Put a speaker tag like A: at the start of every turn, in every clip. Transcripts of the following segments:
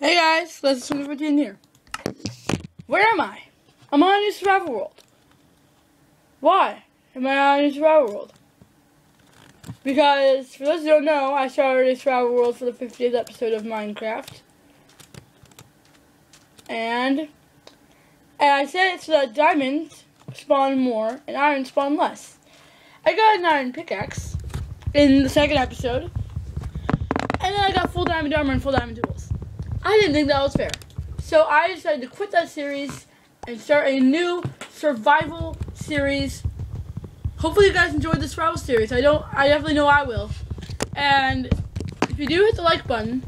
A: Hey guys, let's swim for here. Where am I? I'm on a new survival world. Why am I on a new survival world? Because, for those who don't know, I started a survival world for the 50th episode of Minecraft. And, and I said it so that diamonds spawn more and iron spawn less. I got an iron pickaxe in the second episode. And then I got full diamond armor and full diamond tools. I didn't think that was fair. So I decided to quit that series and start a new survival series. Hopefully you guys enjoyed the survival series. I don't I definitely know I will. And if you do hit the like button,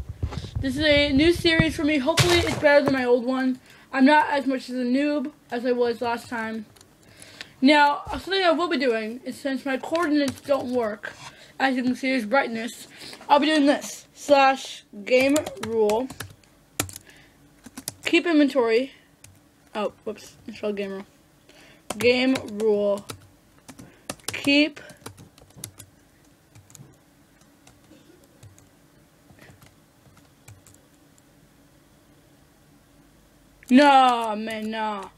A: this is a new series for me. Hopefully it's better than my old one. I'm not as much as a noob as I was last time. Now, something I will be doing is since my coordinates don't work, as you can see is brightness, I'll be doing this. Slash game rule keep inventory. Oh, whoops, I spelled game rule. Game rule. Keep No, man, no.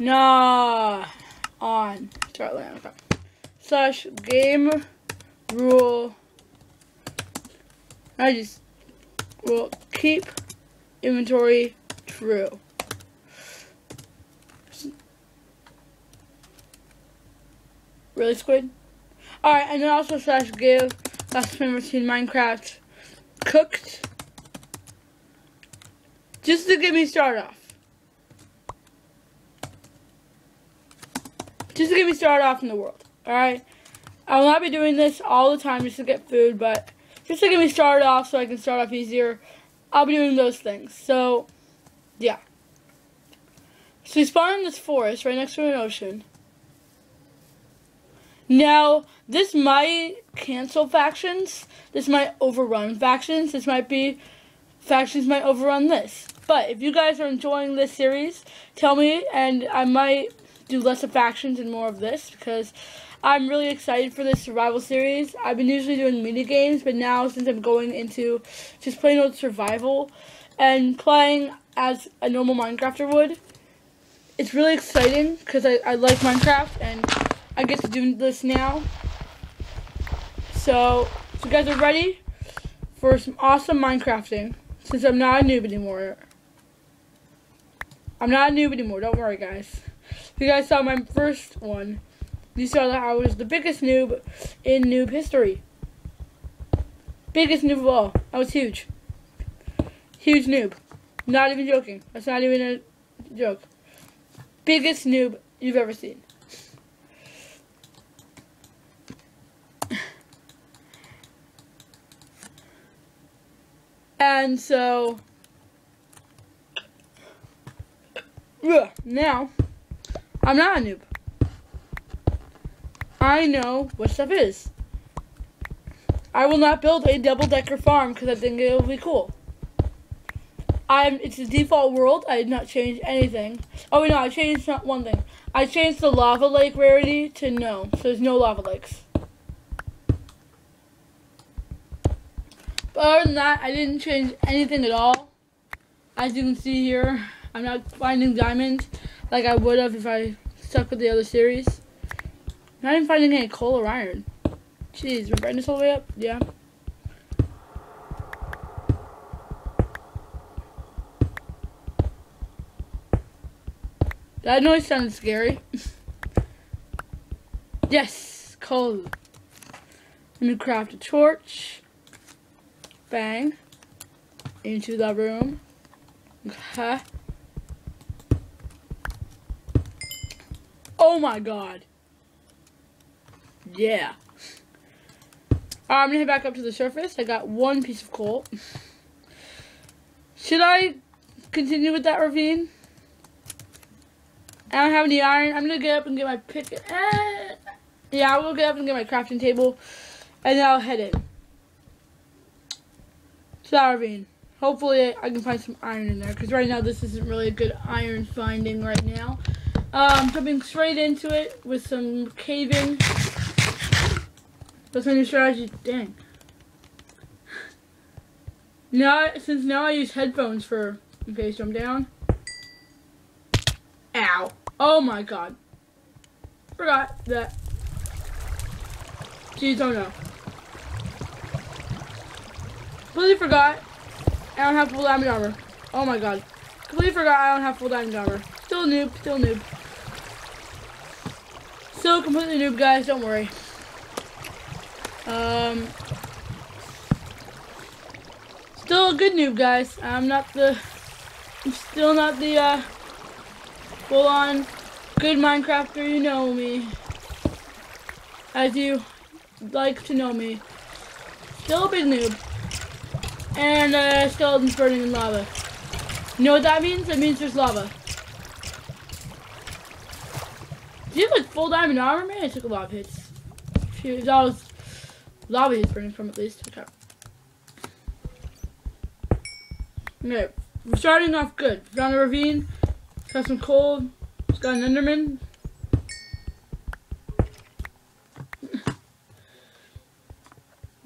A: No. On. Start laying. Okay. Slash game rule. I just will keep inventory true. Really, Squid? Alright, and then also slash give last member in Minecraft cooked. Just to get me started off. Just to get me started off in the world. Alright? I will not be doing this all the time just to get food, but just to get me started off so I can start off easier, I'll be doing those things. So, yeah. So we spawn in this forest right next to an ocean. Now, this might cancel factions. This might overrun factions. This might be factions might overrun this. But if you guys are enjoying this series, tell me and I might do less of factions and more of this because I'm really excited for this survival series. I've been usually doing mini games, but now since I'm going into just plain old survival and playing as a normal Minecrafter would, it's really exciting because I, I like Minecraft and I get to do this now. So, so you guys are ready for some awesome Minecrafting since I'm not a noob anymore. I'm not a noob anymore, don't worry guys. If you guys saw my first one, you saw that I was the biggest noob in noob history. Biggest noob of all. I was huge. Huge noob. Not even joking. That's not even a joke. Biggest noob you've ever seen. And so, now, I'm not a noob. I know what stuff is. I will not build a double-decker farm because I think it will be cool. I'm, it's the default world. I did not change anything. Oh, no, I changed one thing. I changed the lava lake rarity to no. So there's no lava lakes. But other than that, I didn't change anything at all. As you can see here, I'm not finding diamonds like I would have if I stuck with the other series. Not even finding any coal or iron. Jeez, my brightness all the way up? Yeah. That noise sounded scary. yes, coal. Let me craft a torch. Bang. Into the room. Okay. Oh my god. Yeah. I'm gonna head back up to the surface. I got one piece of coal. Should I continue with that ravine? I don't have any iron. I'm gonna get up and get my pick. Eh. Yeah, I will get up and get my crafting table, and then I'll head in. That. Hopefully, I can find some iron in there, because right now this isn't really a good iron finding right now. Um, I'm jumping straight into it with some caving. That's my new strategy. Dang. Now, since now I use headphones for, okay, jump down. Oh my god. Forgot that. Jeez, oh no. Completely forgot. I don't have full diamond armor. Oh my god. Completely forgot I don't have full diamond armor. Still noob, still noob. Still completely noob, guys. Don't worry. Um, still a good noob, guys. I'm not the, I'm still not the uh, full-on good Minecrafter. You know me, as you like to know me. Still a big noob, and uh, skeletons burning in lava. You know what that means? It means there's lava. Do you have like full diamond armor, man? I took a lot of hits. Phew, that was lava is burning from at least. Okay. Okay, we're starting off good. Found a ravine. Got some coal. Just got an enderman.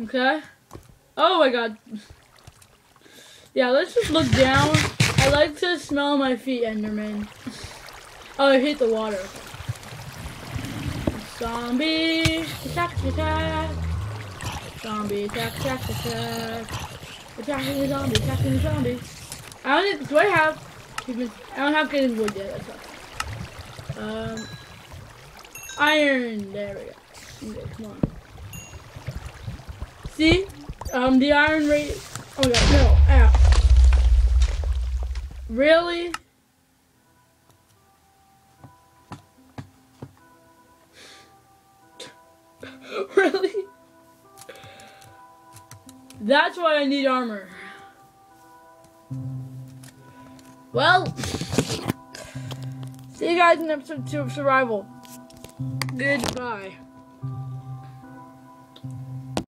A: Okay. Oh my god. Yeah, let's just look down. I like to smell my feet, Enderman. Oh, I hate the water. Zombie, attack, attack. Zombie, attack, attack, attack. Attacking the zombie, attacking the zombie. I don't do I have, I don't have getting wood yet, that's okay. Um, iron, there we go. Okay, come on. See, um, the iron rate, oh my god, no, ow. Really? really? That's why I need armor. Well, see you guys in episode 2 of Survival. Goodbye.